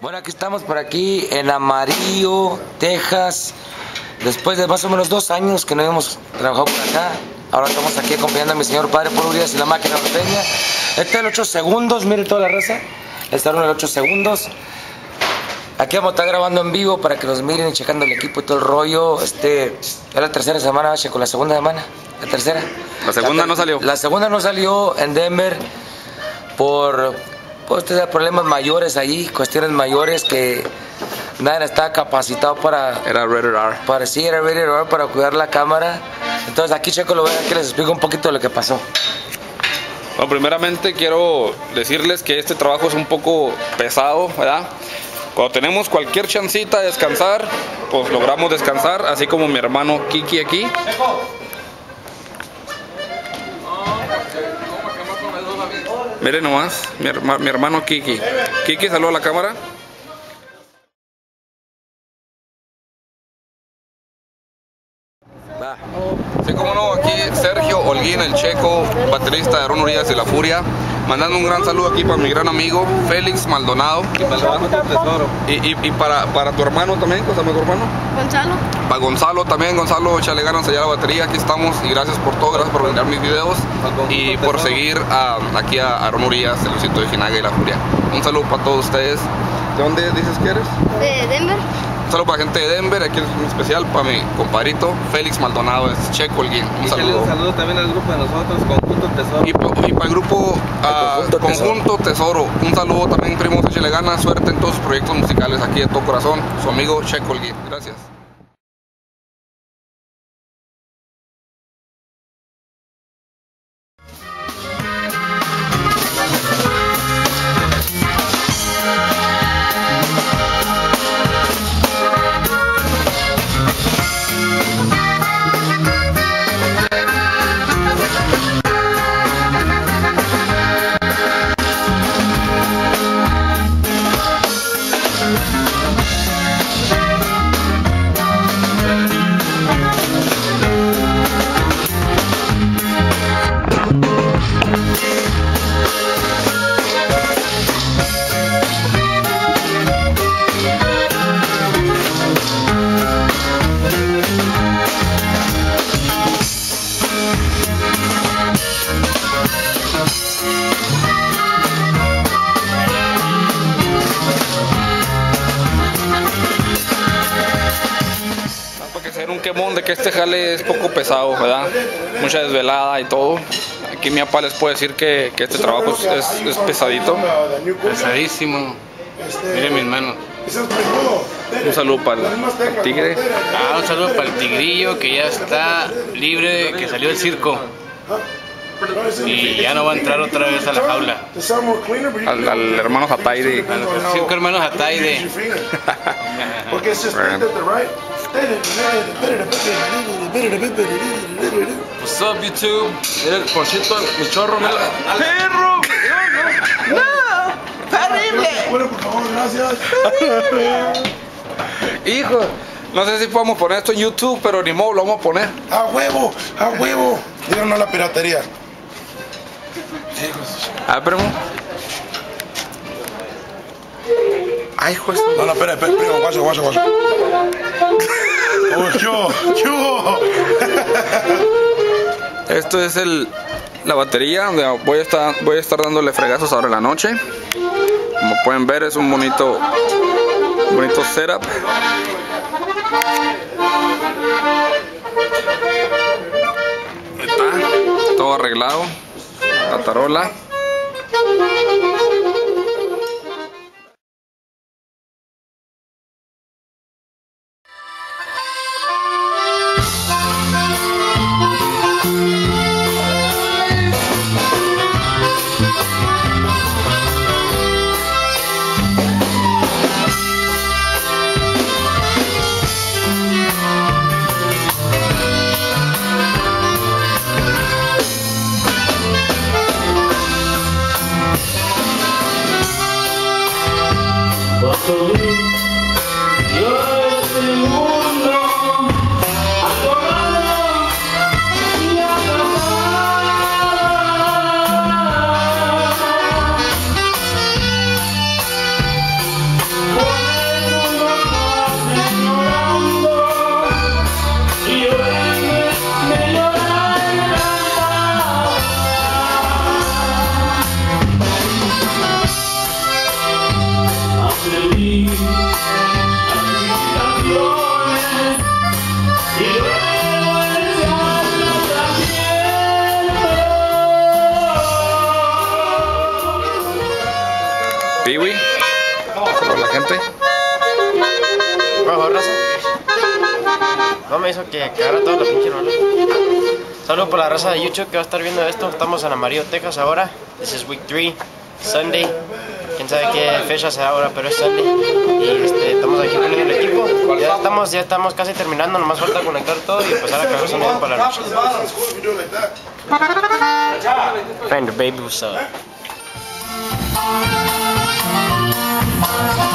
Bueno, aquí estamos por aquí en Amarillo, Texas. Después de más o menos dos años que no hemos trabajado por acá, ahora estamos aquí acompañando a mi señor padre Polo Urias y la máquina norteña. Este es el 8 segundos, mire toda la raza. Este es el 8 segundos. Aquí vamos a estar grabando en vivo para que nos miren y checando el equipo y todo el rollo. Este es la tercera semana, con la segunda semana. La tercera. La segunda no salió. La segunda no salió en Denver por pues tener problemas mayores ahí, cuestiones mayores que nadie está capacitado para... Era rated R. Para, sí, era rated R para cuidar la cámara. Entonces aquí Checo lo voy a que les explico un poquito de lo que pasó. Bueno, primeramente quiero decirles que este trabajo es un poco pesado, ¿verdad? Cuando tenemos cualquier chancita de descansar, pues logramos descansar, así como mi hermano Kiki aquí. Miren nomás, mi, mi hermano Kiki. Kiki, saluda a la cámara. Sí, como no, aquí Sergio Holguín, el checo, baterista de Aaron Urias y La Furia, mandando un gran saludo aquí para mi gran amigo Félix Maldonado. Y, y, y para, para tu hermano también, ¿cómo se llama tu hermano? Gonzalo. Para Gonzalo también, Gonzalo, échale ganas allá la batería, aquí estamos y gracias por todo, gracias por mirar mis videos y por seguir a, aquí a Aaron Urias, el Lucito de Jinaga y La Furia. Un saludo para todos ustedes. ¿De dónde dices que eres? De Denver. Un saludo para la gente de Denver, aquí es un especial para mi compadrito Félix Maldonado, es Checo Holguín. Un Y saludo. un saludo también al grupo de nosotros, Conjunto Tesoro. Y, pa- y para el grupo ah, Conjunto Tesoro. Conjunto Tesoro, un saludo también, primos, échale ganas, suerte en todos sus proyectos musicales aquí de todo corazón. Su amigo Checo Holguín. Gracias. Este jale es poco pesado, ¿verdad? Mucha desvelada y todo. Aquí mi papá les puede decir que, que este trabajo es, es- es pesadito. Pesadísimo. Mire mis manos. Un saludo para el, para el tigre. Ah, un saludo para el tigrillo que ya está libre, que salió del circo. Y ya no va a entrar otra vez a la jaula. Al, al hermano Jataide. Al circo hermanos Ataide. Porque it's just Right. that the right. What's up, YouTube? Mira el ponchito, mi chorro, mira. ¡Perro! Bueno, por favor, gracias. Hijo, no sé si podemos poner esto en YouTube, pero ni modo, lo vamos a poner. A huevo, a huevo. Díganos a la piratería. Ver, primo. Ay, su- No, no, espera, espera, primo, guacho, guacho, guacho. Oh, yo, yo. Esto es el, la batería donde voy a, estar, voy a estar dándole fregazos ahora en la noche. Como pueden ver es un bonito, bonito setup. Está, todo arreglado. La. Piwi. Para la gente. Bajo raza. No me hizo que cagara toda la pinche rola. Saludos por la raza de YouTube que va a estar viendo esto. Estamos en Amarillo, Texas ahora. This is week 3, Sunday. Quién sabe qué fecha será ahora, pero es Sunday. Y este, estamos aquí poniendo el equipo. Ya estamos, ya estamos casi terminando, nomás falta conectar todo y empezar a cagar sonido para la noche. Fender, baby, what's up? Para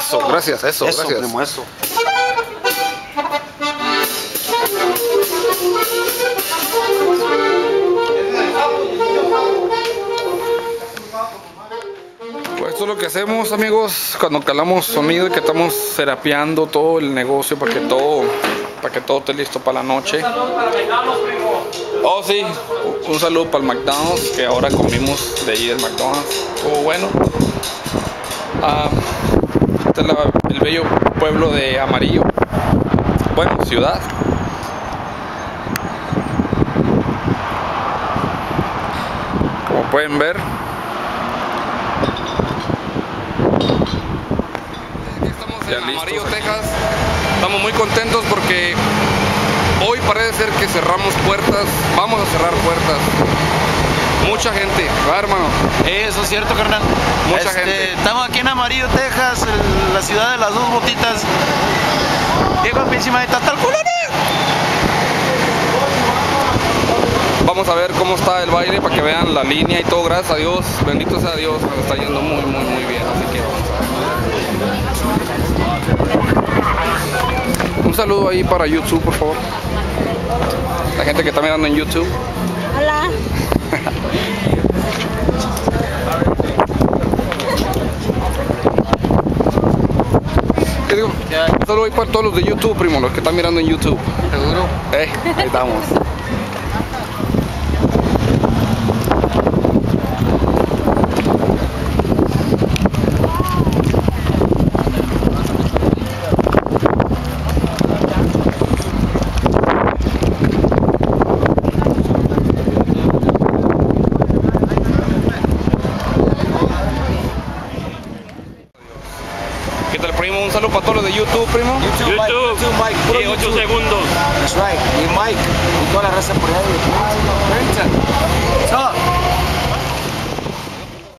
Eso, gracias, eso, gracias. eso. Pues esto es lo que hacemos, amigos, cuando calamos sonido y que estamos terapeando todo el negocio para que todo, para que todo esté listo para la noche. Oh, sí, un saludo para el McDonald's, que ahora comimos de ahí del McDonald's. Estuvo bueno. Ah, este es la- el bello pueblo de Amarillo. Bueno, ciudad. Como pueden ver, Estamos en Amarillo, Texas. Estamos muy contentos porque hoy parece ser que cerramos puertas. Vamos a cerrar puertas. Mucha gente, ¿verdad, hermano? Eso es cierto, carnal. Mucha Este, gente. Estamos aquí en Amarillo, Texas, el- la ciudad de las dos botitas. Diego encima de hasta el culo, Vamos a ver cómo está el baile para que vean la línea y todo. Gracias a Dios, bendito sea Dios, nos está yendo muy, muy, muy bien. Así que vamos a ver. Un saludo ahí para YouTube, por favor. La gente que está mirando en YouTube. Hola. ¿Qué digo? Saludo ahí para todos los de YouTube, primo, los que están mirando en YouTube. ¿Seguro? Eh, ahí estamos. ¿Qué tal, primo? Un saludo para todos los de YouTube, primo. YouTube, Mike, YouTube, Mike, puro YouTube. segundos. That's right. Y Mike, y toda la raza por ahí. What's up?